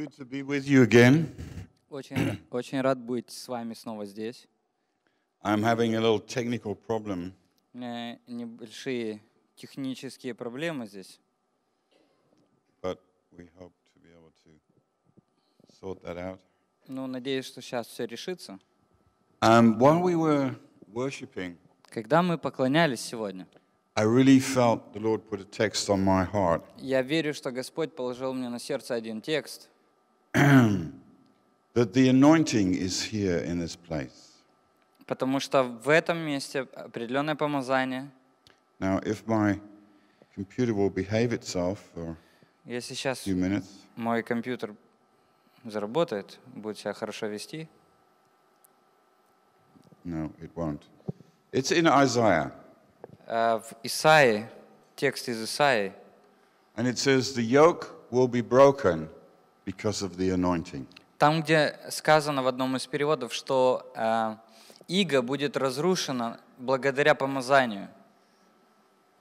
good to be with you again. Очень, очень рад быть с вами снова здесь. I'm having a little technical problem. Небольшие технические проблемы здесь, but we hope to be able to sort that out. но надеюсь, что сейчас все решится. Um, while we were worshiping, Когда мы поклонялись сегодня, I really felt the Lord put a text on my heart я верю, что Господь положил мне на сердце один текст, that the anointing is here in this place. потому что в этом месте определенное помазание. Now, if my computer will behave itself for Если a сейчас few minutes, мой компьютер заработает, будет себя хорошо вести, no, it won't. It's in Isaiah, э, в Исаии, текст из Исаии, and it says, The yoke will be broken Because of the anointing. Там, где сказано в одном из переводов, что э, иго будет разрушена благодаря помазанию.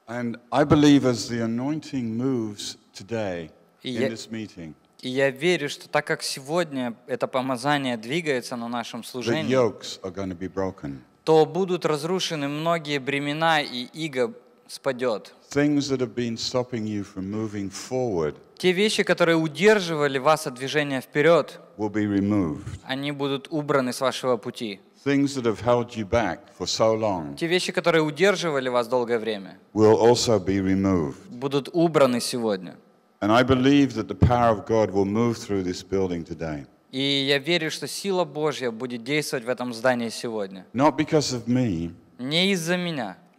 And I believe as the anointing moves today И in я- this meeting, И я верю, что так как сегодня это помазание двигается на нашем the служении, yokes are going to be broken. то будут разрушены многие бремена, и иго спадет. Things that have been stopping you from moving forward Те вещи, которые удерживали вас от движения вперед, will be removed. они будут убраны с вашего пути. Things that have held you back for so long Те вещи, которые удерживали вас долгое время, will also be removed. будут убраны сегодня. And I believe that the power of God will move through this building today. И я верю, что сила Божья будет действовать в этом здании сегодня. Not because of me, Не из-за меня,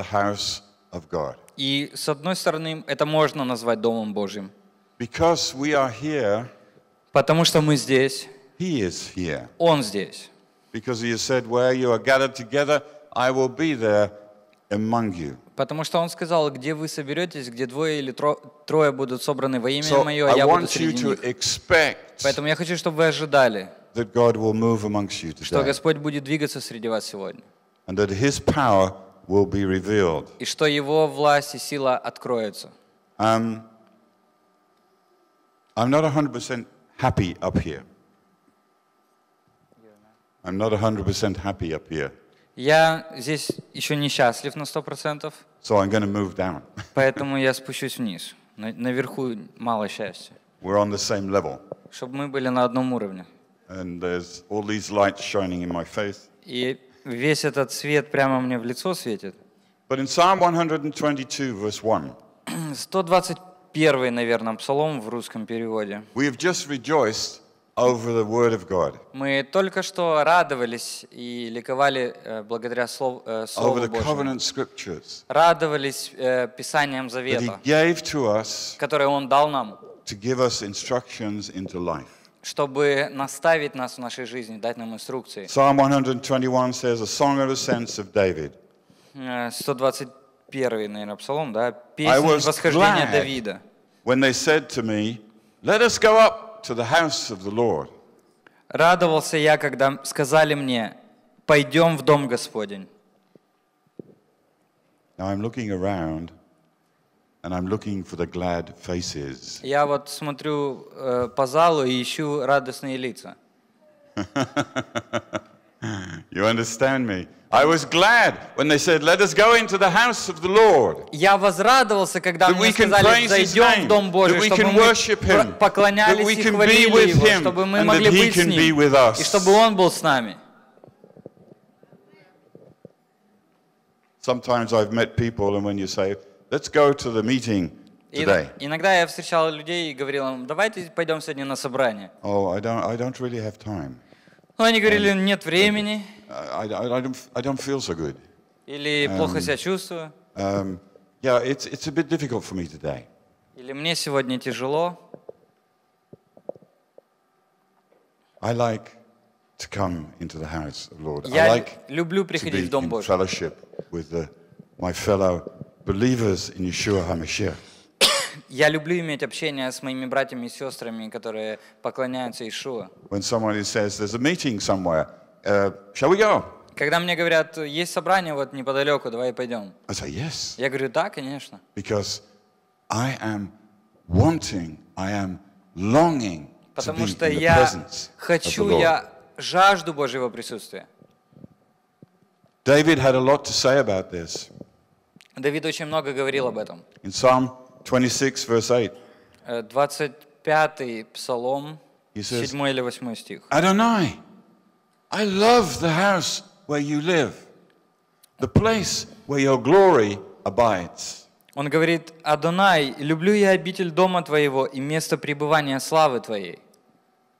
the house of God. И с одной стороны, это можно назвать Домом Божьим. Because we are here, Потому что мы здесь, He is here. Он здесь. Because He said, Where you are gathered together, I will be there among you. Потому что Он сказал, где вы соберетесь, где двое или тро- трое будут собраны во имя So Мое, я буду среди них. Поэтому я хочу, чтобы вы ожидали, что. Господь будет двигаться среди вас сегодня. And that His power will be revealed. И что Его власть и сила откроются. Um, I'm not 100% happy up here. I'm not 100% happy up here. Я здесь еще не счастлив на сто процентов, So I'm going to move down. поэтому я спущусь вниз. На- Наверху мало счастья. We're on the same level. Чтобы мы были на одном уровне. And there's all these lights shining in my face. И весь этот свет прямо мне в лицо светит. But in Psalm 122, verse 1, 121, наверное, псалом в русском переводе. we have just rejoiced over the Word of God, Мы только что радовались и ликовали э, благодаря э, over Слову the Божьему. covenant scriptures Радовались э, Писанием that He Завета, gave to us которое Он дал нам, to give us instructions into life. Чтобы наставить нас в нашей жизни, дать нам инструкции. Psalm 121 says, A song of ascents of David. Э, 121, наверное, псалом, да? Was восхождения. Давида. When they said to me, Let us go up to the house of the Lord. Радовался я, когда сказали мне, пойдем в дом Господень. Now I'm looking around and I'm looking for the glad faces. Я вот смотрю э, по залу и ищу радостные лица. You understand me? I was glad when they said, Let us go into the house of the Lord. Я возрадовался, когда That мне we can сказали, praise His зайдем name, в Дом Божий, that we чтобы can мы worship Him, пр- поклонялись that we и can be хвалили with Его, Him, чтобы мы and могли that He быть с can be Ним, with us. и чтобы Он был с нами. Sometimes I've met people, and when you say, Let's go to the meeting today, иногда я встречал людей и говорил им, давайте пойдем сегодня на собрание. oh, I don't, I don't really have time. Но они говорили, нет времени, I, I, I, don't, I don't feel so good. или плохо себя чувствую, Um, yeah, it's, it's a bit difficult for me today. или мне сегодня тяжело. I like to come into the house of Lord. I Я like люблю приходить в Дом Божий. fellowship with the, my fellow believers in Yeshua HaMashiach. Я люблю иметь общение с моими братьями и сестрами, которые поклоняются Ишуа. When somebody says there's a meeting somewhere, uh, shall we go? Когда мне говорят, есть собрание вот неподалеку, давай пойдем. I say yes, Я говорю, да, конечно. because I am wanting, I am longing Потому что я хочу, я жажду Божьего присутствия. David had a lot to say about this. Давид очень много говорил об этом. In Psalm 26, verse 8, Э, 25-й Псалом, He says- 7 или 8 стих. Adonai, I love the house where you live, the place where your glory abides. Он говорит, «Адонай, люблю я обитель дома Твоего и место пребывания славы Твоей».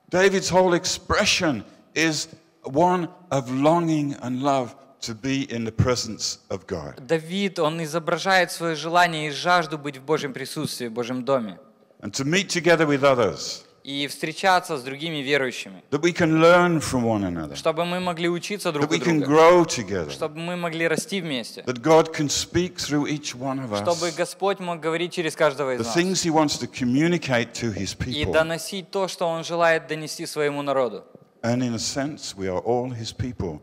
David's whole expression is one of longing and love to be in the presence of God. Давид, он изображает свое желание и жажду быть в Божьем присутствии, в Божьем доме. And to meet together with others, И встречаться с другими верующими. that we can learn from one another, Чтобы мы могли учиться that друг we у can друга. grow together, Чтобы мы могли расти вместе. that God can speak through each one of Чтобы us Господь мог говорить через каждого the из нас. things He wants to communicate to His И people. доносить то, что Он желает донести своему народу. And in a sense, we are all His people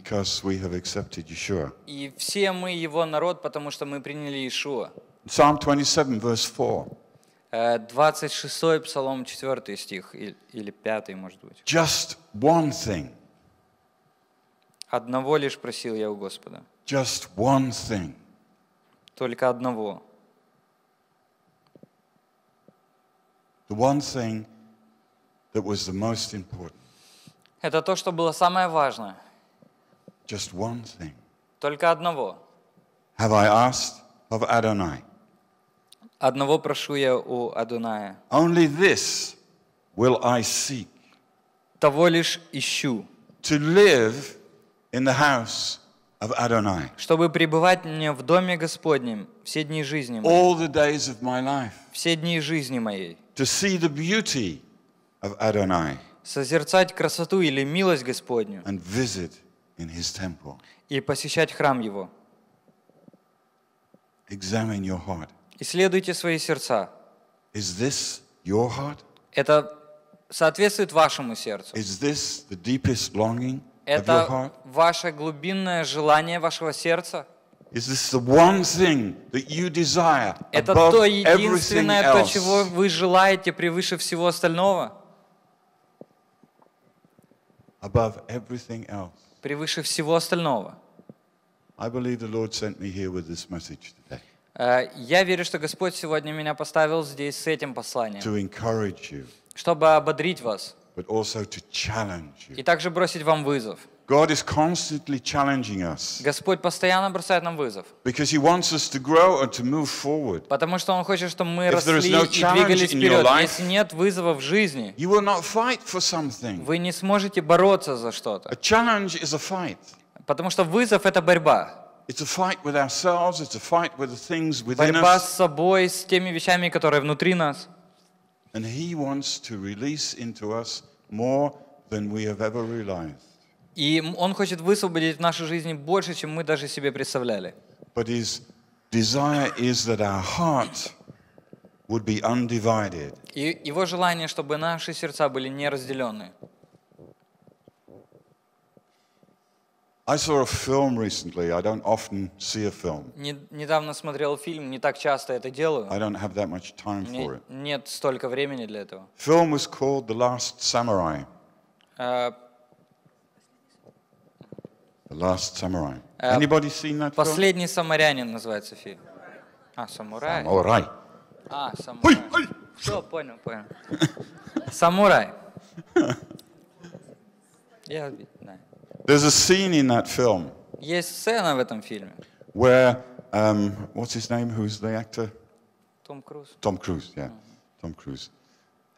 because we have accepted Yeshua. И все мы Его народ, потому что мы приняли Иешуа. Psalm 27, verse 4. Э, 26-й Псалом 4 стих, и- или 5 может быть. Just one thing, «Одного лишь просил я у Господа, just one thing. только одного, The one thing that was the most important. Это то, что было самое важное. Just one thing. Только одного. Have I asked of Adonai? Одного прошу я у Адуная. Only this will I seek Того лишь ищу, to live in the house of Adonai чтобы пребывать мне в доме Господнем все дни жизни моей, all the days of my life, все дни жизни моей, to see the beauty of Adonai созерцать красоту или милость Господню and visit in his temple. и посещать храм Его. Examine your heart. Исследуйте свои сердца. Is this your heart? Это соответствует вашему сердцу. Is this the deepest longing of your Это heart? ваше глубинное желание вашего сердца. Is this the one thing that you desire Это above то everything единственное, то, else? чего вы желаете превыше всего остального, Above everything else. Превыше всего остального. Э, Я верю, что Господь сегодня меня поставил здесь с этим посланием, чтобы ободрить вас и также бросить вам вызов. God is constantly challenging us Господь постоянно бросает нам вызов, because He wants us to grow and to move forward. потому что Он хочет, чтобы мы If there is росли no и двигались challenge in your вперед. life- Если нет вызова в жизни, You will not fight for something. вы не сможете бороться за что-то, A challenge is a fight. потому что вызов — это борьба. It's a fight with ourselves, it's a fight with the things within Борьба с us. собой, с теми вещами, которые внутри нас. And He wants to release into us more than we have ever realized. И Он хочет высвободить в нашей жизни больше, чем мы даже себе представляли. But His desire is that our heart would be undivided. И Его желание, чтобы наши сердца были не разделены. I saw a film recently. I don't often see a film. Не- недавно смотрел фильм, не так часто это делаю. I don't have that much time for it. нет столько времени для этого. Film was called The Last Samurai. Э, The Last Samurai. Uh, Anybody seen that film? Последний самарянин называется фильм. А, самурай? Samurai. А, самурай. Все, понял, понял. Самурай. Я знаю. There's a scene in that film Есть сцена в этом фильме. where, um, what's his name? Who's the actor? Том Круз. Tom Cruise, yeah. Tom Cruise.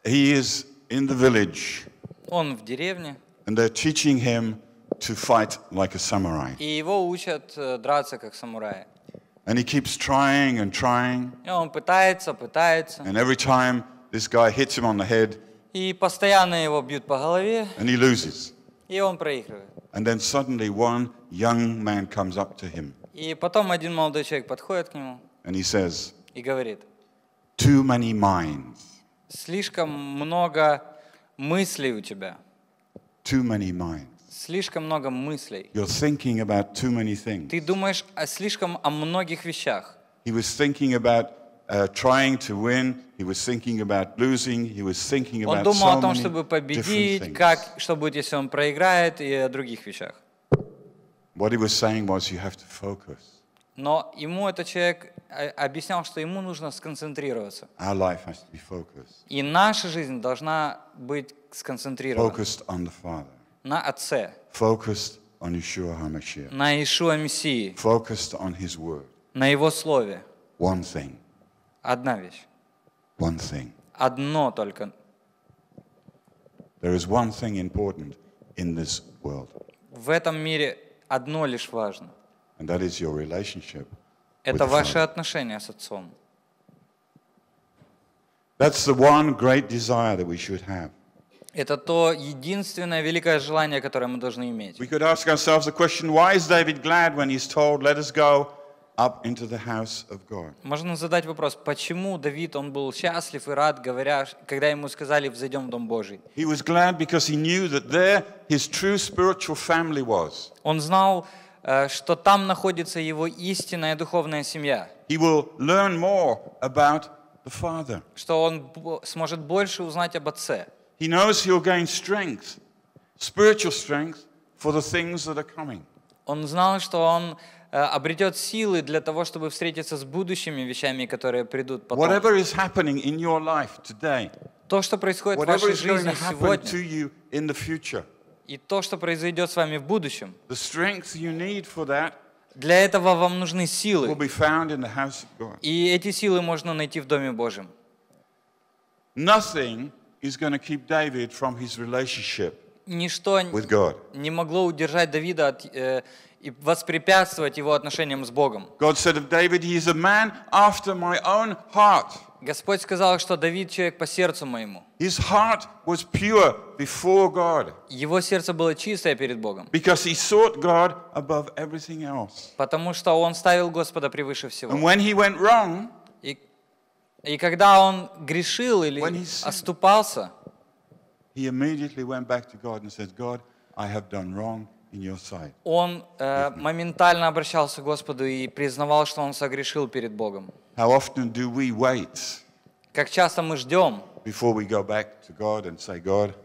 He is in the village Он в деревне, and they're teaching him to fight like a samurai. и его учат э, драться как самурай. And he keeps trying and trying. И он пытается, пытается. And every time this guy hits him on the head, И постоянно его бьют по голове, and he loses. и он проигрывает. And then suddenly one young man comes up to him И потом один молодой человек подходит к нему and he says, и говорит, Too many minds, слишком много мыслей у тебя, too many minds. Слишком много мыслей. You're thinking about too many things. Ты думаешь о слишком о многих вещах. He was thinking about uh, trying to win. He was thinking about losing. He was thinking Он about думал so о том, чтобы победить, как, что будет, если он проиграет, и о других вещах. What he was saying was, you have to focus. Но ему этот человек э, объяснял, что ему нужно сконцентрироваться. Our life has to be focused. И наша жизнь должна быть сконцентрирована Focused on the Father. на Отце, Focused on Yeshua HaMashiach. на Иешуа Мессии, Focused on His Word. на Его Слове. One thing. Одна вещь. One thing. Одно только. There is one thing important in this world, В этом мире одно лишь важно. and that is your relationship. with Это the ваши Father. отношения с Отцом. That's the one great desire that we should have. Это то единственное великое желание, которое мы должны иметь. We could ask ourselves the question why is David glad when he's told, let us go up into the house of God? Можно задать вопрос, почему Давид, он был счастлив и рад, говоря, когда ему сказали, взойдем в Дом Божий. He was glad because he knew that there his true spiritual family was. Он знал, э, что там находится его истинная духовная семья, He will learn more about the Father. что он сможет больше узнать об Отце. He knows he'll gain strength, spiritual strength, for the things that are coming. Он знал, что он э, обретет силы для того, чтобы встретиться с будущими вещами, которые придут потом. Whatever is happening in your life today, То, что происходит в вашей жизни сегодня, to you in the future, и то, что произойдет с вами в будущем, the strength you need for that для этого вам нужны will силы. be found in the house of God. И эти силы можно найти в Доме Божьем. Nothing is going to keep David from his relationship Ничто with God. не могло удержать Давида от, э, и воспрепятствовать его отношениям с Богом. God said of David, he is a man after my own heart. Господь сказал, что Давид человек по сердцу моему. His heart was pure before God Его сердце было чистое перед Богом, because he sought God above everything else. потому что он ставил Господа превыше And всего. when he went wrong, И, когда он грешил или оступался, он э, моментально обращался к Господу и признавал, что он согрешил перед Богом. Как часто мы ждем,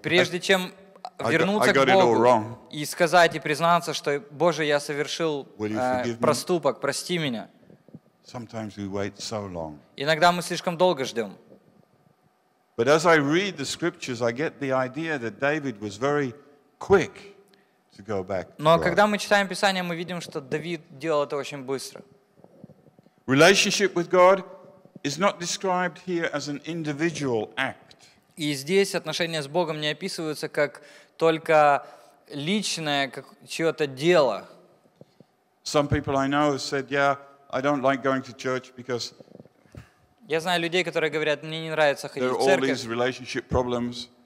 прежде чем вернуться к Богу и сказать и признаться, что Боже, я совершил э, проступок, прости меня. Sometimes we wait so long. Иногда мы слишком долго ждем. But as I read the scriptures, I get the idea that David was very quick to go back. Но когда мы читаем Писание, мы видим, что Давид делал это очень быстро. Relationship with God is not described here as an individual act. И здесь отношения с Богом не описываются как только личное как чье-то дело. Some people I know have said, Yeah, I don't like going to church because Я знаю людей, которые говорят, мне не нравится there ходить are в церковь,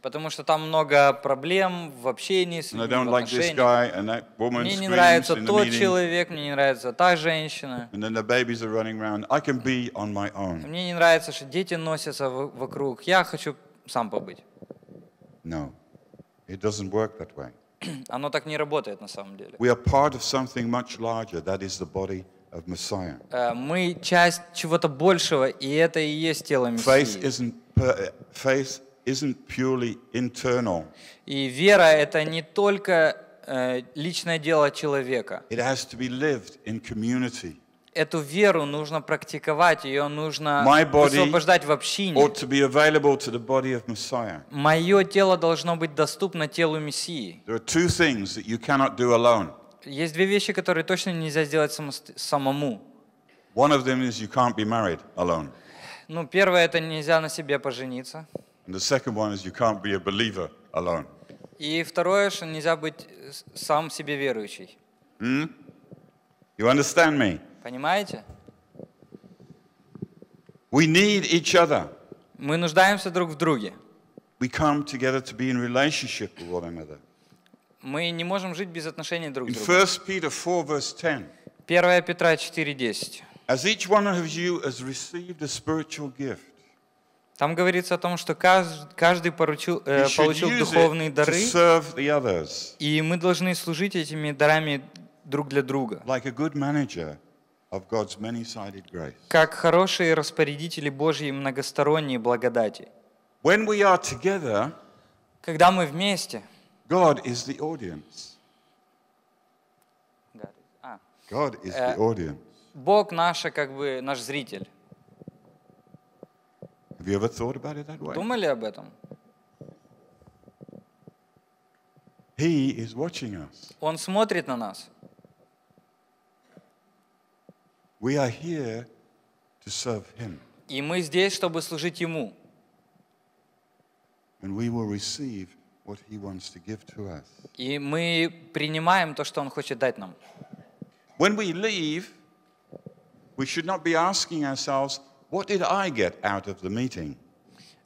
потому что там много проблем в общении с людьми, в отношениях. Мне не нравится тот человек, мне не нравится та женщина. Мне не нравится, что дети носятся вокруг. Я хочу сам побыть. No, it doesn't work that way. Оно так не работает на самом деле. We are part of something much larger, that is the body of Messiah. Э, Мы часть чего-то большего, и это и есть тело Мессии. isn't, per, faith isn't purely internal, И вера — это не только э, личное дело человека. it has to be lived in community. Эту веру нужно практиковать, ее нужно высвобождать в общине. Мое тело должно быть доступно телу Мессии. Есть две вещи, которые точно нельзя сделать самому. One of them is you can't be married alone. Ну, первое — это нельзя на себе пожениться. And the second one is you can't be a believer alone. И второе, что нельзя быть сам себе верующий. You understand me? Понимаете? We need each other. Мы нуждаемся друг в друге. We come together to be in relationship with one another. Мы не можем жить без отношений друг In с другом. 1 Peter 4, verse 10, 1 Петра 4.10. as each one of you has received a spiritual gift, Там говорится о том, что кажд- каждый поручил- э, получил духовные дары, и мы должны служить этими дарами друг для друга. like a good manager of God's many-sided grace. Как хорошие распорядители Божьей многосторонней благодати. When we are together, Когда мы вместе, God is the audience. А, God is Uh, the audience. Бог наша, как бы, наш зритель. Have you ever thought about it that way? Думали об этом? He is watching us. Он смотрит на нас. We are here to serve Him, И мы здесь, чтобы служить Ему. and we will receive what He wants to give to us. И мы принимаем то, что Он хочет дать нам. When we leave, we should not be asking ourselves, What did I get out of the meeting?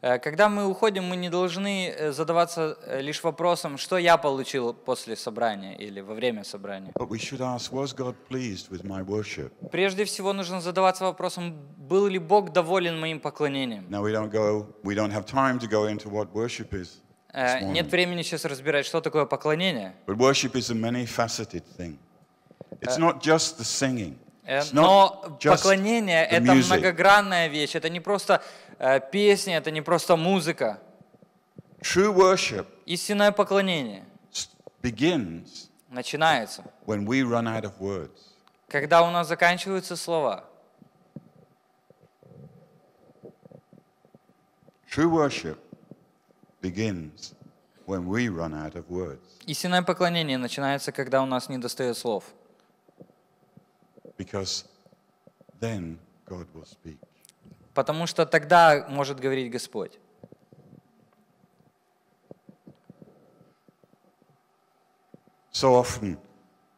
Э, Когда мы уходим, мы не должны э, задаваться э, лишь вопросом, что я получил после собрания или во время собрания. But we should ask, Was God pleased with my worship? Прежде всего нужно задаваться вопросом, был ли Бог доволен моим поклонением. Now, we don't, go, we don't have time to go into what worship is. Э. Нет времени сейчас разбирать, что такое поклонение. But worship is a many faceted thing. It's not just the singing, Э, Но поклонение — это многогранная вещь. Это не просто э, песни, это не просто музыка. True worship Истинное поклонение begins начинается, when we run out of words. когда у нас заканчиваются слова. True worship begins when we run out of words. Истинное поклонение начинается, когда у нас не достает слов. Because then God will speak. Потому что тогда может говорить Господь. So often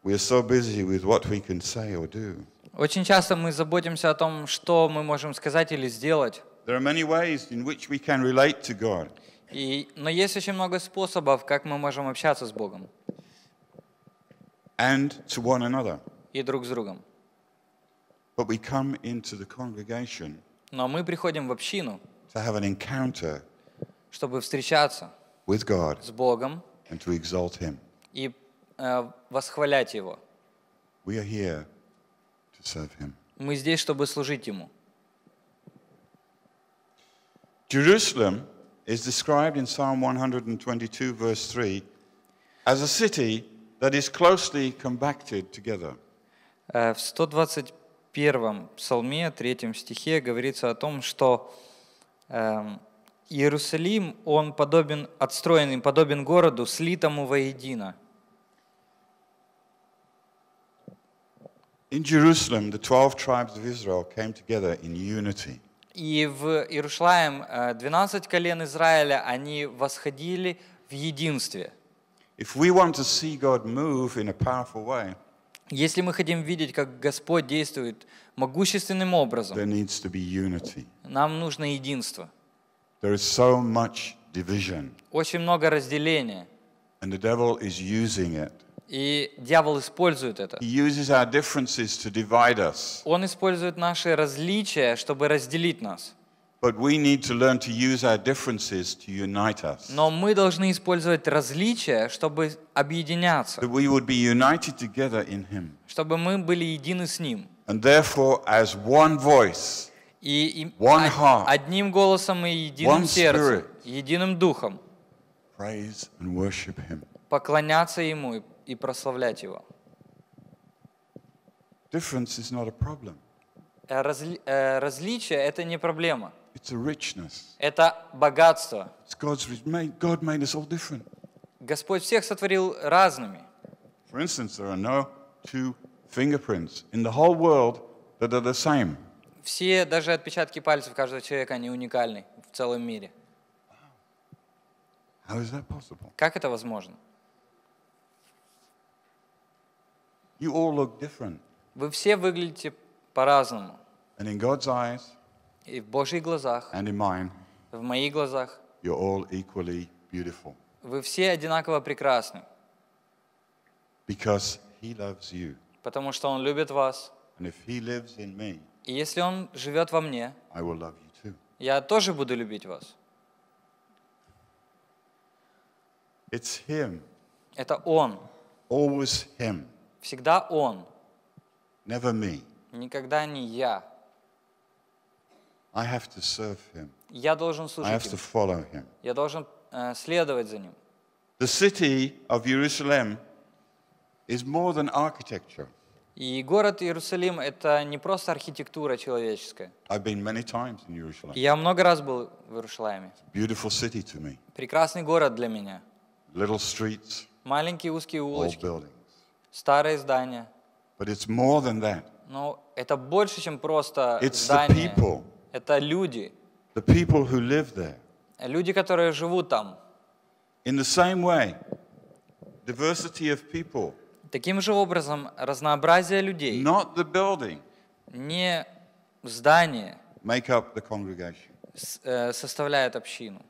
we are so busy with what we can say or do. Очень часто мы заботимся о том, что мы можем сказать или сделать. There are many ways in which we can relate to God. И, но есть очень много способов, как мы можем общаться с Богом and to one another. и друг с другом. But we come into the congregation Но мы приходим в общину, to have an encounter чтобы встречаться with God с Богом and to exalt Him. и э, восхвалять Его. We are here to serve Him. Мы здесь, чтобы служить Ему. Jerusalem is described in Psalm 122, verse 3, as a city that is closely compacted together. Э, В 121 псалме, 3 стихе говорится о том, что эм, Иерусалим, он подобен, отстроенный, подобен городу, слитому воедино. In Jerusalem, the 12 tribes of Israel came together in unity. И в Иерушалаем э, 12 колен Израиля, они восходили в единстве. If we want to see God move in a powerful way, Если мы хотим видеть, как Господь действует могущественным образом, there needs to be unity. нам нужно единство. There is so much division, Очень много разделения, and the devil is using it. И дьявол использует это. He uses our differences to divide us. Он использует наши различия, чтобы разделить нас. But we need to learn to use our differences to unite us. Но мы должны использовать различия, чтобы объединяться, That we would be united together in Him. чтобы мы были едины с Ним. And therefore, as one voice, И, и One heart. одним голосом и единым One сердцем, spirit. единым духом praise and worship Him. поклоняться Ему и, и прославлять Его. Difference is not a problem, Э, разли- э, различие – это не проблема, it's a richness. это богатство. It's God's God made us all different. Господь всех сотворил разными. For instance, there are no two fingerprints in the whole world that are the same. Все, даже отпечатки пальцев каждого человека, они уникальны в целом мире. How is that possible? Как это возможно? You all look different. Вы все выглядите по-разному. And in God's eyes И в Божьих глазах, and in mine, в моих глазах, you're all equally beautiful вы все одинаково прекрасны, because He loves you. потому что Он любит вас. And if He lives in me, И если Он живет во мне, I will love you too. я тоже буду любить вас. It's Him, Это Он, always Him, всегда Он, never me. никогда не я. I have to serve Him, Я должен I служить have to follow Him. Я должен э, следовать за Ним. The city of Jerusalem is more than architecture. И город Иерусалим – это не просто архитектура человеческая. I've been many times in Jerusalem. Я много раз был в Иерусалиме. Beautiful city to me. Прекрасный город для меня. Little streets, Маленькие узкие old улочки, старые здания. But it's more than that. Но это больше, чем просто It's the здание. people, Это люди. the people who live there. Люди, которые живут там. In the same way, diversity of people, Таким же образом, разнообразие людей, not the building, не здание make up the congregation. э, составляет общину.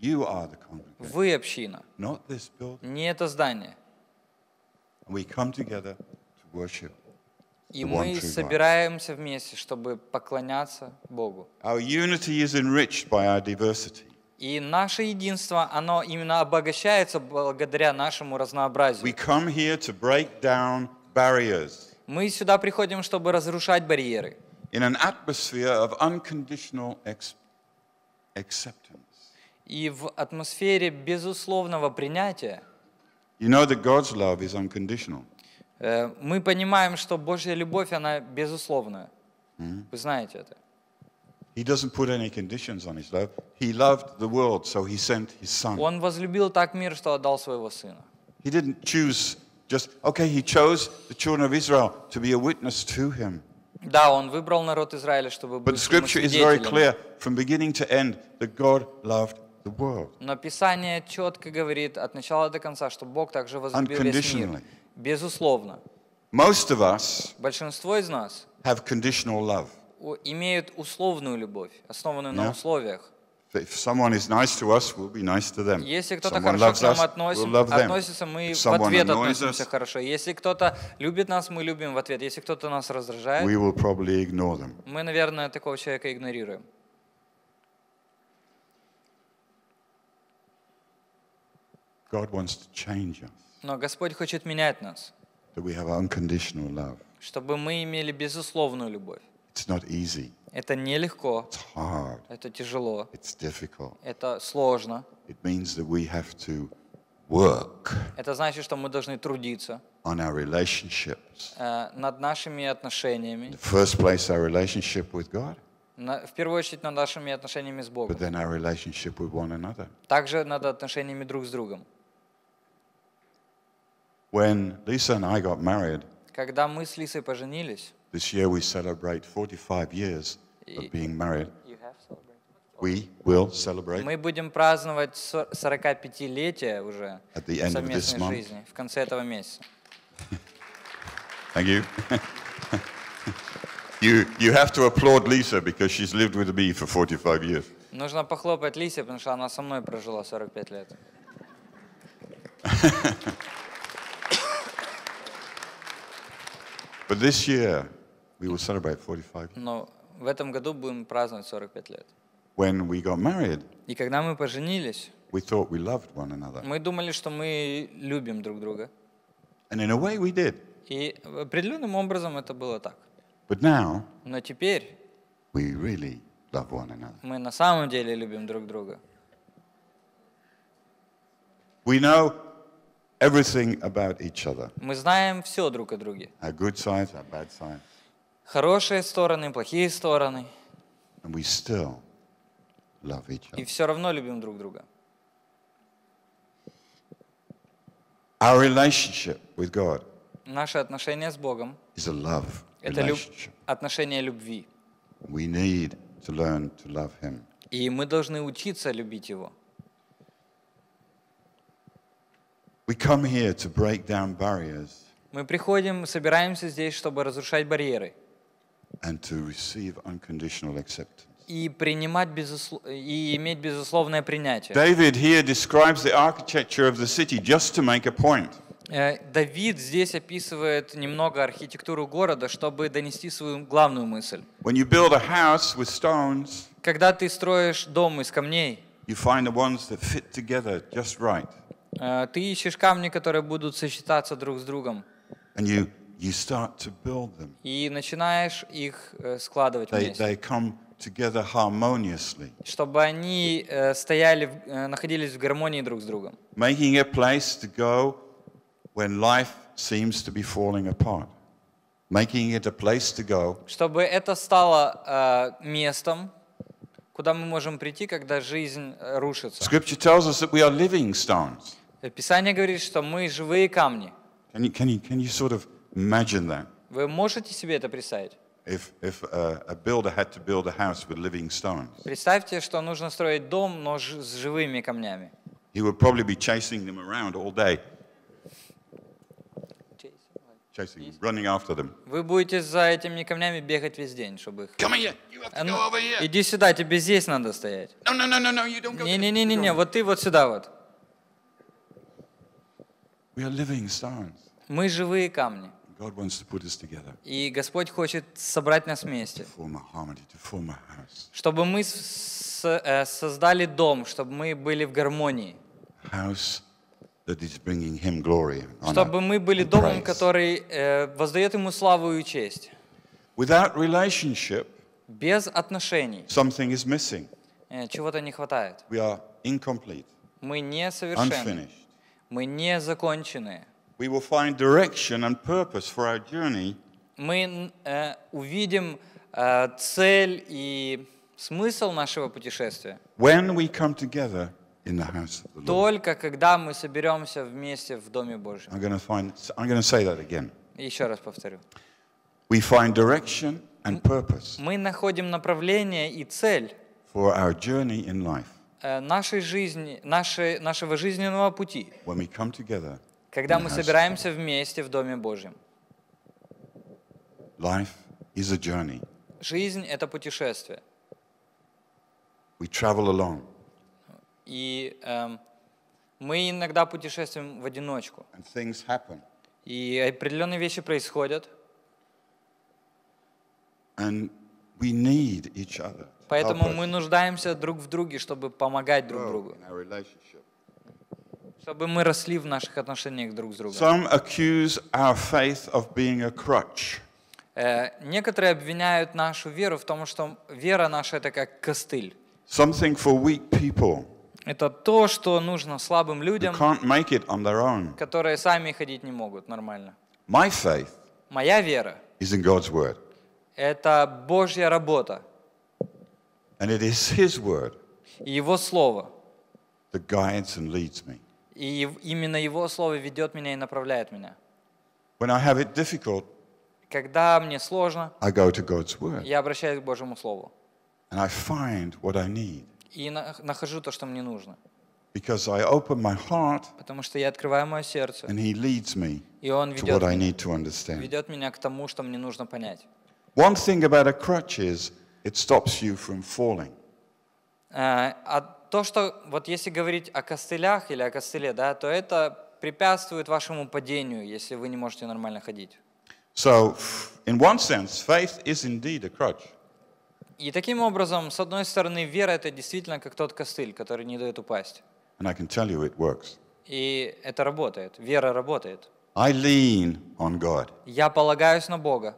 You are the congregation, Вы община, not this building. не это здание. We come together to worship. И мы собираемся вместе, чтобы поклоняться Богу. Our unity is enriched by our diversity. И наше единство, оно именно обогащается благодаря нашему разнообразию. We come here to break down barriers Мы сюда приходим, чтобы разрушать барьеры. in an atmosphere of unconditional ex- acceptance. И в атмосфере безусловного принятия You know that God's love is unconditional. э, мы понимаем, что Божья любовь, она безусловная. Вы знаете это. He doesn't put any conditions on his love. He loved the world, so he sent his son. Он возлюбил так мир, что отдал своего сына. He didn't choose just, okay, he chose the children of Israel to be a witness to him. Да, он выбрал народ Израиля, чтобы But быть the ему scripture is very свидетелем. clear from beginning to end that God loved the world. Но Писание четко говорит от начала до конца, что Бог также возлюбил весь мир. Безусловно. Most of us Большинство из нас have conditional love. имеют условную любовь, основанную на Yeah. условиях. If someone is nice to us, we'll be nice to them. Если кто-то хорошо к нам us, относим- we'll относится, мы в ответ относимся us, хорошо. Если кто-то любит нас, мы любим в ответ. Если кто-то нас раздражает, we will probably ignore them. мы, наверное, такого человека игнорируем. God wants to change us, Но Господь хочет менять нас, that we have unconditional love. чтобы мы имели безусловную любовь. It's not easy. Это нелегко, It's hard. это тяжело, It's difficult. это сложно. It means that we have to work Это значит, что мы должны трудиться on our relationships. э, над нашими отношениями, the first place, our relationship with God, в первую очередь над нашими отношениями с Богом, but then our relationship with one another. также над отношениями друг с другом. When Lisa and I got married, Когда мы с Лисой поженились, this year we celebrate 45 years И- of being married. We will celebrate мы будем праздновать со- 45-летие уже at the end of this совместной month. жизни в конце этого месяца. Thank you. you. You have to applaud Lisa because she's lived with me for 45 years. Нужно похлопать Лисе, потому что она со мной прожила 45 лет. But this year, we will celebrate 45. Но в этом году будем праздновать 45 лет. When we got married, И когда мы поженились, we thought we loved one another. мы думали, что мы любим друг друга. And in a way, we did. И определенным образом это было так. But now, Но теперь we really love one another. мы на самом деле любим друг друга. We know everything about each other Мы знаем все друг о друге. our good sides, our bad sides. Хорошие стороны, плохие стороны. And we still love each И other. все равно любим друг друга. Our relationship with God Наши отношения с Богом is a love – это люб- отношения любви. We need to learn to love Him. И мы должны учиться любить Его. We come here to break down barriers Мы приходим, собираемся здесь, чтобы разрушать барьеры and to receive unconditional acceptance. и принимать безусло- и иметь безусловное принятие. David here describes the architecture of the city just to make a point. Э, Давид здесь описывает немного архитектуру города, чтобы донести свою главную мысль. When you build a house with stones, Когда ты строишь дом из камней, you find the ones that fit together just right. Э, ты ищешь камни, которые будут сочетаться друг с другом, And you, you start to build them. и начинаешь их э, складывать They, вместе, they come together harmoniously, чтобы они э, стояли, находились в гармонии друг с другом, making a place to go when life seems to be falling apart. Making it a place to go чтобы это стало местом, куда мы можем прийти, когда жизнь рушится. Scripture tells us that we are living stones. Писание говорит, что мы живые камни. Can you, can you, can you sort of imagine that? Вы можете себе это представить? If, if uh, a builder had to build a house with living stones, Представьте, что нужно строить дом, но ж- с живыми камнями. he would probably be chasing them around all day, chasing them, running after them. Вы будете за этими камнями бегать весь день, чтобы их... Come here, you have А to ну, go over here. Иди сюда, тебе здесь надо стоять. No, no, no, no, no, you don't go there. Не-не-не-не, вот ты вот сюда вот. We are living stones. Мы живые камни. God wants to put us together, И Господь хочет собрать нас вместе, to form a harmony, to form a house. чтобы мы э, создали дом, чтобы мы были в гармонии, A house that is bringing Him glory and honor. чтобы мы были домом, который э, воздает Ему славу и честь. Without relationship, Без отношений something is missing. э, чего-то не хватает. We are incomplete, Мы не совершенны, unfinished. Мы не законченные. We will find direction and purpose for our journey Мы э, увидим э, цель и смысл нашего путешествия when we come together in the house of the Lord. только когда мы соберемся вместе в Доме Божьем. I'm going to find. I'm going to say that again. Еще раз повторю. We find direction and purpose Мы находим направление и цель for our journey in life э, нашей жизни, нашей, нашего жизненного пути, together. когда мы собираемся вместе в Доме Божьем. Жизнь — это путешествие. We travel alone, И эм, мы иногда путешествуем в одиночку. and things happen, И определенные вещи происходят, and we need each other. поэтому мы нуждаемся друг в друге, чтобы помогать друг другу, чтобы мы росли в наших отношениях друг с другом. Some accuse our faith of being a crutch. Э, Некоторые обвиняют нашу веру в том, что вера наша это как костыль. something for weak people Это то, что нужно слабым людям, can't make it on their own. которые сами ходить не могут нормально. My faith Моя вера is in God's word, — это Божья работа and it is His word и Его Слово. that guides and leads me. И именно Его Слово ведет меня и направляет меня. When I have it difficult, Когда мне сложно, I go to God's word я обращаюсь к Божьему Слову and I find what I need и на- нахожу то, что мне нужно. because I open my heart Потому что я открываю мое сердце, and He leads me и Он to ведет, what I need to understand. ведет меня к тому, что мне нужно понять. One thing about a crutch is it stops you from falling. Э, А то, что вот если говорить о костылях или о костыле, да, то это препятствует вашему падению, если вы не можете нормально ходить. So, in one sense, faith is indeed a crutch. И таким образом, с одной стороны, вера это действительно как тот костыль, который не дает упасть. And I can tell you it works. И это работает, вера работает. I lean on God Я полагаюсь на Бога,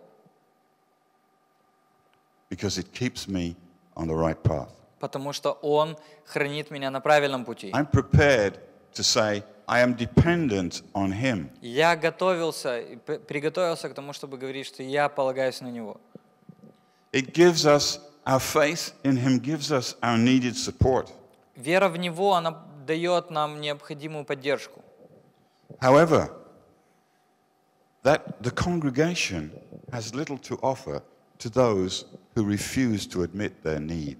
because it keeps me on the right path. потому что Он хранит меня на правильном пути. I'm prepared to say, I am dependent on Him. Я готовился, приготовился к тому, чтобы говорить, что я полагаюсь на Него. It gives us, our faith in Him gives us our needed support. Вера в Него, она дает нам необходимую поддержку. However, that the congregation has little to offer to those who refuse to admit their need.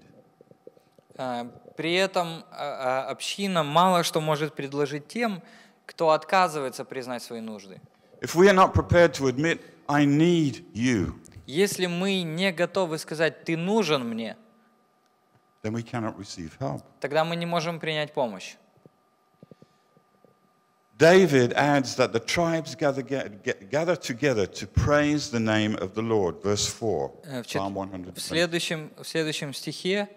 Э, При этом а, а, община мало что может предложить тем, кто отказывается признать свои нужды. If we are not prepared to admit, I need you, Если мы не готовы сказать «ты нужен мне», then we cannot receive help. тогда мы не можем принять помощь. David adds that the tribes gather, gather together to praise the name of the Lord. Verse 4, Э, Psalm в 120. следующем, в следующем стихе,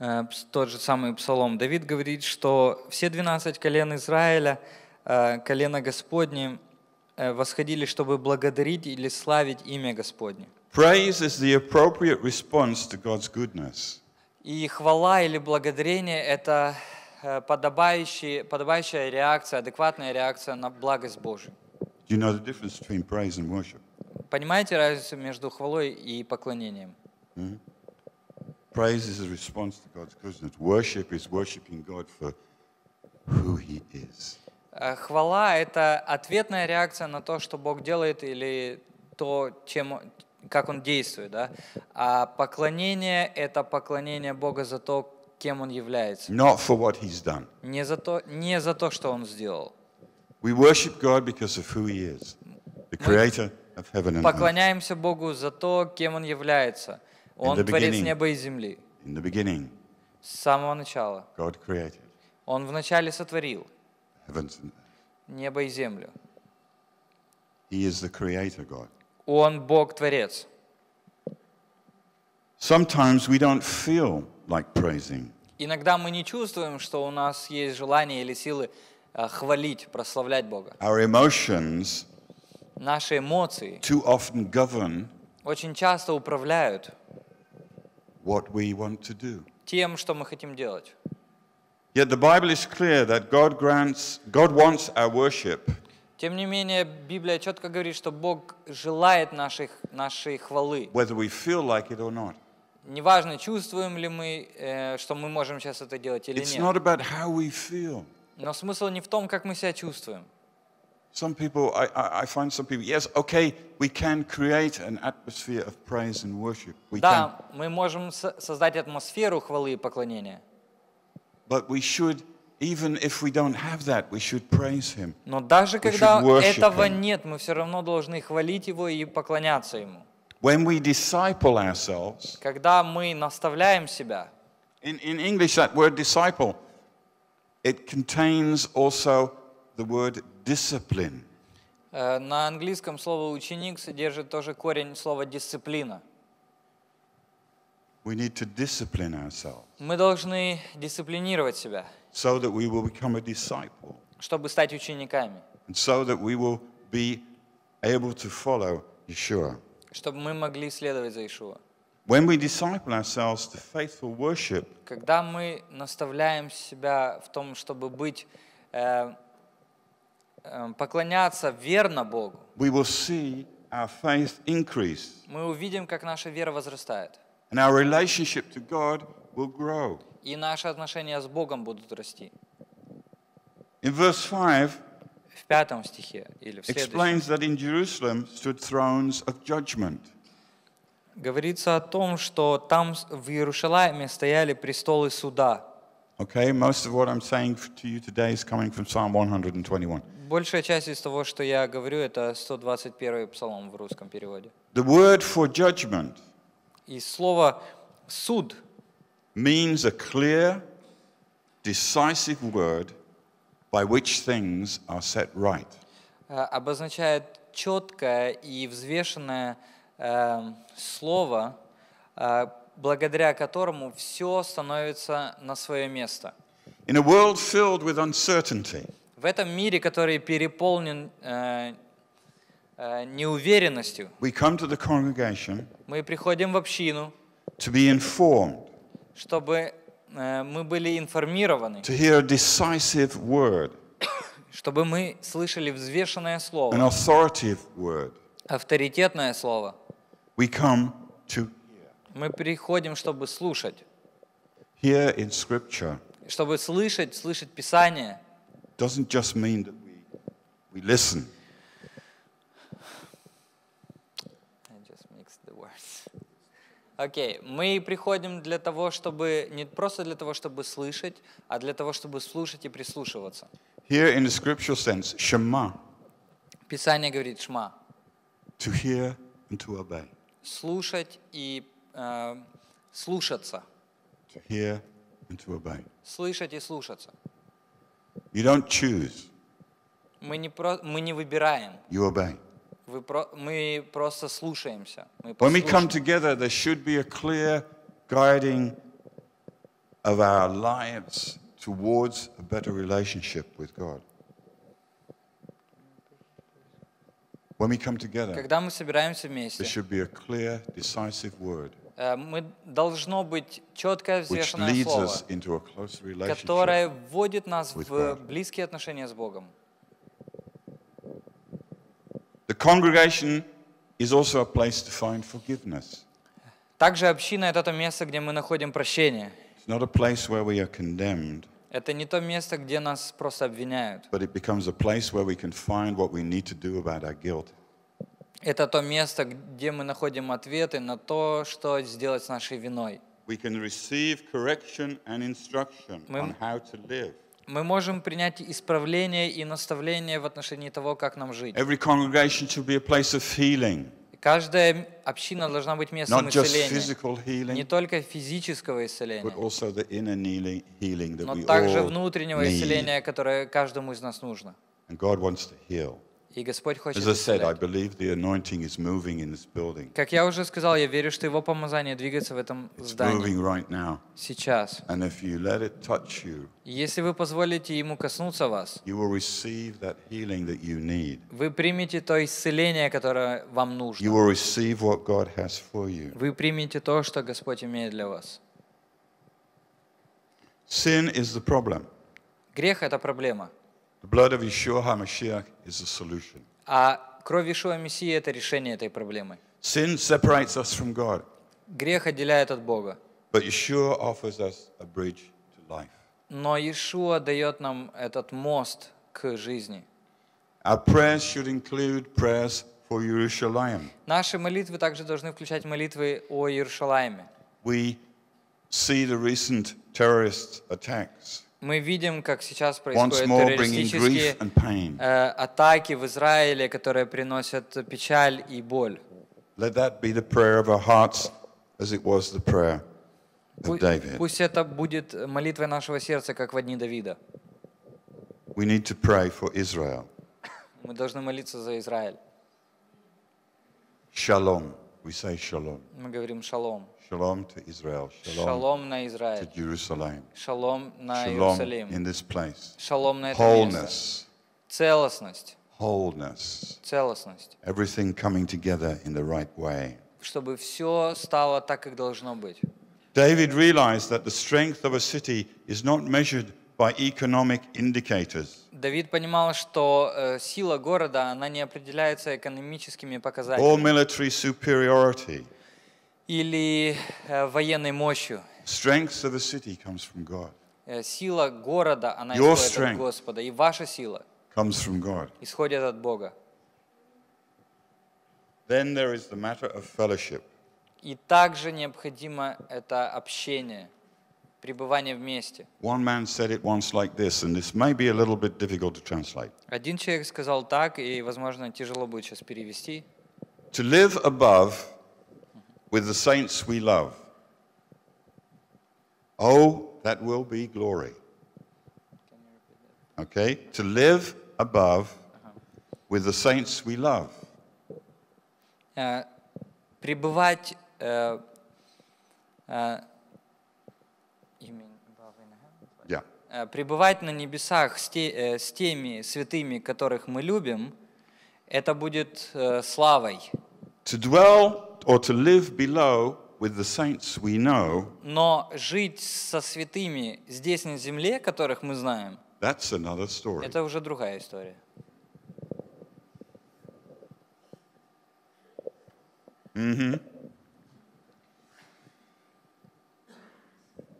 э, тот же самый псалом, Давид говорит, что все 12 колен Израиля, э, колено Господне, восходили, чтобы благодарить или славить имя Господне. Praise is the appropriate response to God's goodness. И хвала или благодарение – это подобающая реакция, адекватная реакция на благость Божию. You know the difference between praise and worship? Понимаете разницу между хвалой и поклонением? Praise is a response to God's goodness. Worship is worshiping God for who He is. Э, Хвала – это ответная реакция на то, что Бог делает или то, чем, как Он действует. Да? А поклонение – это поклонение Бога за то, кем Он является. Not for what He's done. Не за то, не за то что Он сделал. We worship God because of who He is, the Creator of heaven and earth. Поклоняемся Богу за то, кем Он является. Он творец неба и земли. In the beginning, С самого начала. God created Он вначале сотворил небо и землю. He is the Creator God. Он Бог-творец. Sometimes we don't feel like praising. Иногда мы не чувствуем, что у нас есть желание или силы э, хвалить, прославлять Бога. Our emotions Наши эмоции too often govern очень часто управляют what we want to do. тем, что мы хотим делать. Yet the Bible is clear that God grants, God wants our worship, Тем не менее, Библия четко говорит, что Бог желает наших, нашей хвалы. whether we feel like it or not. Неважно, чувствуем ли мы, э, что мы можем сейчас это делать или It's нет. not about how we feel. Но смысл не в том, как мы себя чувствуем. Some people, I, I, find some people, yes, okay, we can create an atmosphere of praise and worship. We can. Да, мы можем со- создать атмосферу хвалы и поклонения. But we should, even if we don't have that, we should praise Him. Но даже когда этого Him. нет, мы все равно должны хвалить Его и поклоняться Ему. When we disciple ourselves, Когда мы наставляем себя, in, in English, that word disciple, it contains also the word discipline. э, на английском слово «ученик» содержит тоже корень слова «дисциплина». We need to discipline ourselves Мы должны дисциплинировать себя, so that we will become a disciple чтобы стать учениками, and so that we will be able to follow Yeshua. Чтобы мы могли следовать за Ишуа. When we disciple ourselves to faithful worship, Когда мы наставляем себя в том, чтобы быть, э, э, поклоняться верно Богу, we will see our faith increase мы увидим, как наша вера возрастает, and our relationship to God will grow. и наши отношения с Богом будут расти. In verse 5, В пятом стихе или в следующем explains that in Jerusalem stood thrones of judgment. говорится о том, что там в Иерушалайме стояли престолы суда. Okay, most of what I'm saying f- to you today is coming from Psalm 121. Большая часть из того, что я говорю, это 121 псалом в русском переводе. The word for judgment И слово «суд» means a clear, decisive word by which things are set right. э, обозначает четкое и взвешенное э, слово, э, благодаря которому все становится на свое место. In a world filled with uncertainty, В этом мире, который переполнен э, э, неуверенностью, we come to the congregation мы приходим в общину, to be informed, чтобы мы были информированы, to hear a decisive word, чтобы мы слышали взвешенное an слово, authoritative word. авторитетное слово. We come to Мы приходим, чтобы слушать, hear in Scripture. чтобы слышать, слышать Писание. Doesn't just mean that we, we listen. I just mixed the words. Окей, мы приходим для того, чтобы не просто для того, чтобы слышать, а для того, чтобы слушать и прислушиваться. Here, in the scriptural sense, Shema, Писание говорит шма, to hear and to obey. слушать и э, слушаться. to hear and to obey. Слышать и слушаться. You don't choose, Мы не, про, мы не выбираем. you obey. Вы про, мы просто слушаемся. Мы When we come together, there should be a clear guiding of our lives towards a better relationship with God. When we come together, Когда мы собираемся there вместе, should be a clear, decisive word э, мы, должно быть четкое взвешенное слово, которое вводит нас в близкие отношения с Богом. The congregation is also a place to find forgiveness. Также община — это то место, где мы находим прощение. It's not a place where we are condemned, Это не то место, где нас просто обвиняют. but it becomes a place where we can find what we need to do about our guilt. Это то место, где мы находим ответы на то, что сделать с нашей виной. We can receive correction and instruction Мы- on how to live. Мы можем принять исправление и наставление в отношении того, как нам жить. Every congregation should be a place of healing, Каждая община должна быть местом not исцеления. Не только физического исцеления, healing, но также внутреннего need. исцеления, которое каждому из нас нужно. And God wants to heal. И Господь хочет As I said, I исцелять. believe the anointing is moving in this building. Как я уже сказал, я верю, что Его помазание двигается в этом It's здании moving right now. сейчас. And if you let it touch you, И Если вы позволите Ему коснуться вас, you will receive that healing that you need. вы примете то исцеление, которое вам You нужно. will receive what God has for you. Вы примете то, что Господь имеет для вас. Sin is the problem. Грех — это проблема, The blood of Yeshua HaMashiach is the solution. а кровь Ишуа Мессии — это решение этой проблемы. Sin separates us from God, Грех отделяет от Бога, but Yeshua offers us a bridge to life. но Иешуа дает нам этот мост к жизни. Our prayers should include prayers for Jerusalem. Наши молитвы также должны включать молитвы о Иерушалайме. We see the recent terrorist attacks, Мы видим, как сейчас происходят террористические э, атаки в Израиле, которые приносят печаль и боль. Let that be the prayer of our hearts as it was the prayer of Пу- David. Пусть это будет молитвой нашего сердца, как в дни Давида. We need to pray for Israel. Мы должны молиться за Израиль. Shalom. We say shalom. Мы говорим шалом. Shalom to Israel. Shalom Шалом на to Израиль. Jerusalem. Шалом на Shalom Иерусалим. in this place. Шалом на это место. Wholeness. Целостность. Wholeness. Целостность. Everything coming together in the right way. Чтобы все стало так, как должно быть. David realized that the strength of a city is not measured by economic indicators Давид понимал, что э, сила города, она не определяется экономическими or показателями military superiority. или э, военной мощью. Strength of a city comes from God, Э, сила города, она Your исходит strength. от Господа. И ваша сила comes from God. исходит от Бога. Then there is the matter of fellowship. И также необходимо это общение, пребывание вместе. One man said it once like this, and this may be a little bit difficult to translate. Один человек сказал так, и, возможно, тяжело будет сейчас перевести. To live above with the saints we love. Oh, that will be glory. Okay? To live above with the saints we love. Э, Пребывать пребывать на небесах с, те- э, с теми святыми, которых мы любим, это будет э, славой. To dwell or to live below with the saints we know, Но жить со святыми здесь на земле, которых мы знаем, that's another story. это уже другая история.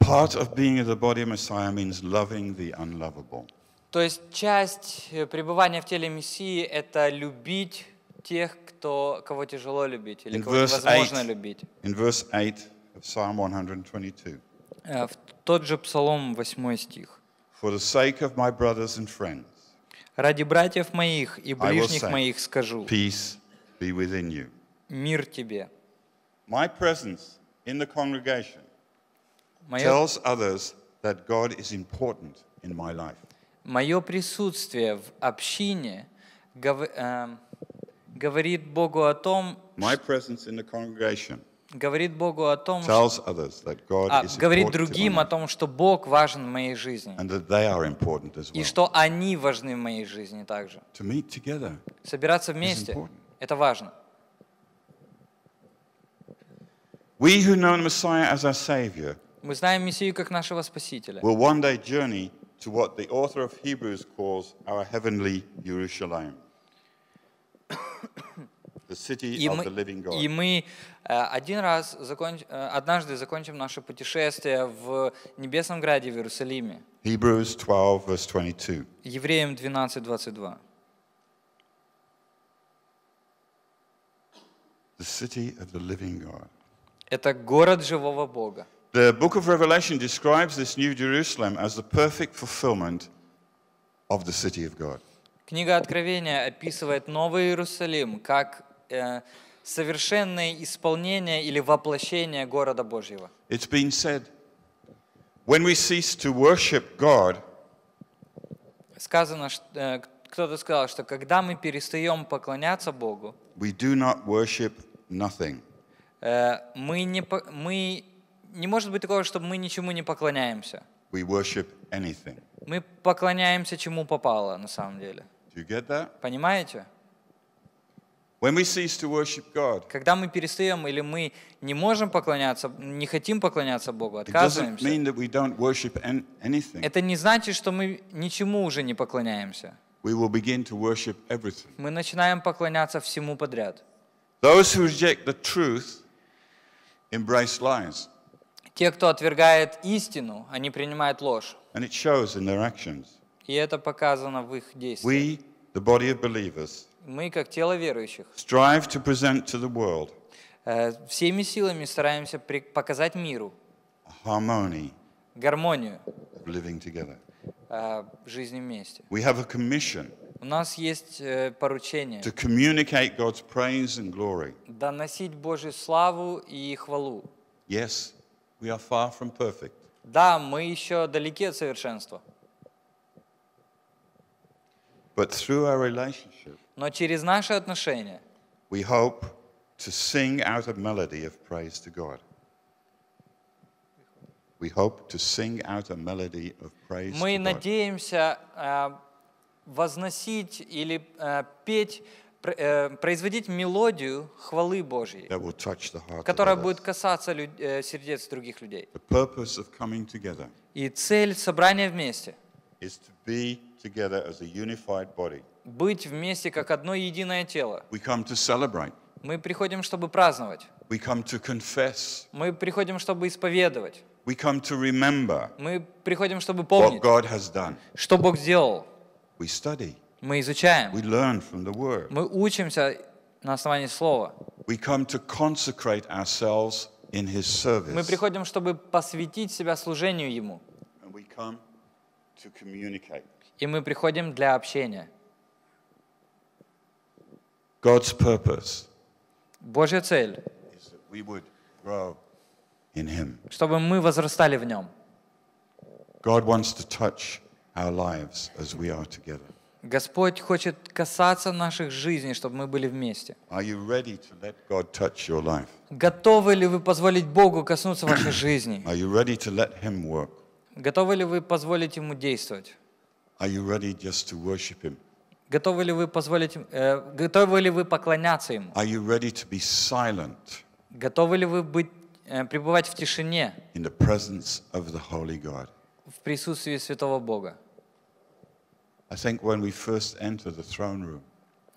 Part of being of the body of Messiah means loving the unlovable. То есть часть э, пребывания в теле Мессии – это любить тех, кто, кого тяжело любить или In кого verse невозможно 8. любить. In verse 8 of Psalm 122, Э, В тот же Псалом 8 стих. for the sake of my brothers and friends, «Ради братьев моих и will ближних say, моих скажу, peace be within you. мир тебе». My presence in the congregation Мое, tells others that God is important in my life. мое присутствие в общине гов- эм, говорит Богу о том, My presence in the congregation говорит Богу о том, tells others that God а, is говорит другим о том, что Бог важен в моей жизни. and that they are important as И well. что они важны в моей жизни также. To meet together. Собираться вместе important. – это важно. We who know the Messiah as our Savior Мы знаем Мессию как нашего Спасителя. will one day journey to what the author of Hebrews calls our heavenly Jerusalem, the city И of мы, the living God. и мы э, один раз, законч- э, однажды закончим наше путешествие в Небесном Граде в Иерусалиме. Hebrews 12, verse 22. Евреям 12, 22. The city of the living God. Это город живого Бога. The book of Revelation describes this new Jerusalem as the perfect fulfillment of the city of God. Книга Откровения описывает Новый Иерусалим как э, совершенное исполнение или воплощение города Божьего. It's been said, when we cease to worship God, Сказано, что, э, кто-то сказал, что когда мы перестаем поклоняться Богу, we do not worship nothing. э, мы не, по- мы, не может быть такого, чтобы мы ничему не поклоняемся. We worship anything. Мы поклоняемся чему попало на самом деле. Do you get that? Понимаете? When we cease to worship God, Когда мы перестаем или мы не можем поклоняться, не хотим поклоняться Богу, it doesn't отказываемся, mean that we don't worship an- anything. это не значит, что мы ничему уже не поклоняемся. We will begin to worship everything. Мы начинаем поклоняться всему подряд. Those who reject the truth embrace lies, Те, кто отвергает истину, они принимают ложь. and it shows in their actions. И это показано в их действиях. We, the body of believers, Мы, как тело верующих, strive to present to the world э, всеми силами стараемся показать миру harmony гармонию living together. э, жизни вместе. We have a commission У нас есть э, поручение to communicate God's praise and glory. доносить Божью славу и хвалу. Yes, we are far from perfect, Да, мы еще далеки от совершенства, but through our relationship, но через наши отношения we hope to sing out a melody of praise to God. We hope to sing out a melody of praise мы to God. надеемся э, возносить или э, петь, пр- э, производить мелодию хвалы Божьей, которая будет касаться э, сердец других людей. И цель собрания вместе быть вместе как одно единое тело. Мы приходим, чтобы праздновать. Мы приходим, чтобы исповедовать. Мы приходим, чтобы помнить, что Бог сделал. Мы изучаем. We learn from the Word. Мы учимся на основании Слова. We come to consecrate ourselves in His Мы service. приходим, чтобы посвятить себя служению Ему. And we come to communicate. И мы приходим для общения. God's purpose Божья цель, is that we would grow in Him. чтобы мы возрастали в Нем. God wants to touch our lives as we are together. Господь хочет касаться наших жизней, чтобы мы были вместе. Готовы ли вы позволить Богу коснуться вашей жизни? Готовы ли вы позволить Ему действовать? Готовы ли вы позволить, э, готовы ли вы поклоняться Ему? Готовы ли вы быть, э, пребывать в тишине, в присутствии Святого Бога? I think when we first enter the throne room,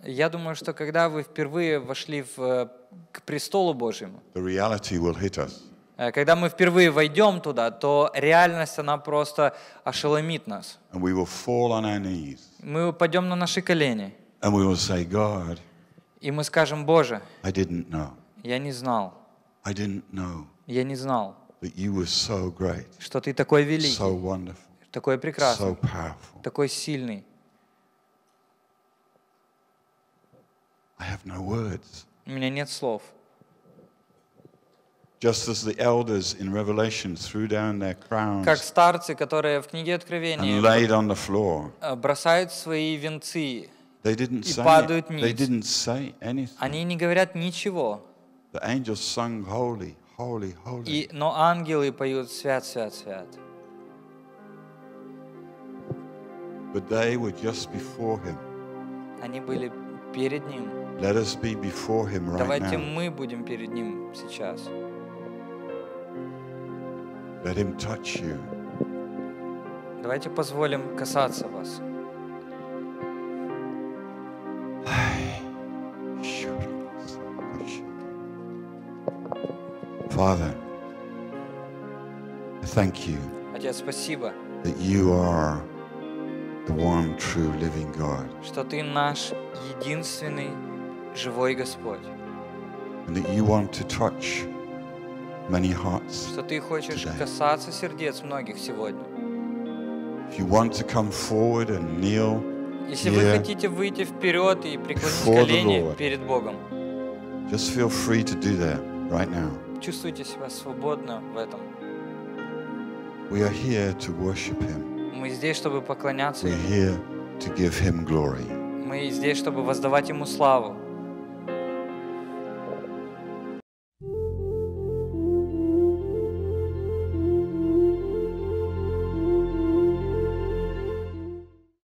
Я думаю, что когда вы впервые вошли в, э, к престолу Божьему, the reality will hit us. э, когда мы впервые войдем туда, то реальность, она просто ошеломит нас. And we will fall on our knees Мы упадем на наши колени, and we will say, God, и мы скажем, Боже, I didn't know. я не знал, I didn't know я не знал, that you were so great, что Ты такой великий, so wonderful, такой прекрасный, so такой сильный. I have no words. У меня нет слов. just as the elders in Revelation threw down their crowns Как старцы, которые в книге and Откровения laid on the floor. э, бросают свои венцы, They didn't И say, падают they ниц. didn't say anything. они не говорят ничего. The angels sung holy, holy, holy. И, но ангелы поют «Свят, свят, свят». But they were just before him. Они были перед Ним. Let us be before him right Давайте now. мы будем перед Ним сейчас. Let him touch you. Давайте позволим касаться вас. Father, I thank you Отец, спасибо, that you are the one true living God что Ты наш единственный живой Господь, and that you want to touch many hearts. что Ты хочешь Today. касаться сердец многих сегодня. If you want to come forward and kneel, Если вы Yeah. хотите выйти вперед и преклонить Before the колени Lord. перед Богом, just feel free to do that right now. чувствуйте себя свободно в этом. We are here to worship him. Мы здесь, чтобы поклоняться We're Ему. here to give him glory. Мы здесь, чтобы воздавать Ему славу.